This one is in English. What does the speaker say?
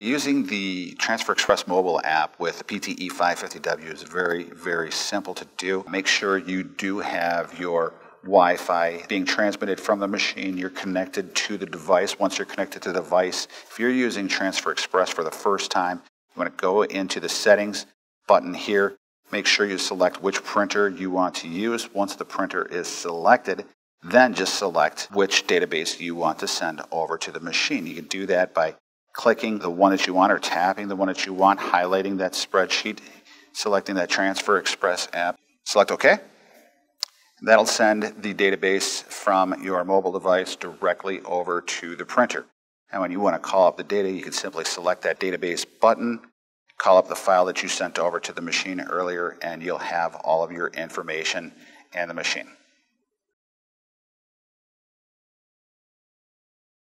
Using the Transfer Express mobile app with the PTE 550W is very, very simple to do. Make sure you do have your Wi Fi being transmitted from the machine. You're connected to the device. Once you're connected to the device, if you're using Transfer Express for the first time, you want to go into the settings button here. Make sure you select which printer you want to use. Once the printer is selected, then just select which database you want to send over to the machine. You can do that by clicking the one that you want or tapping the one that you want, highlighting that spreadsheet, selecting that Transfer Express app. Select OK. That'll send the database from your mobile device directly over to the printer. And when you want to call up the data, you can simply select that database button, call up the file that you sent over to the machine earlier, and you'll have all of your information in the machine.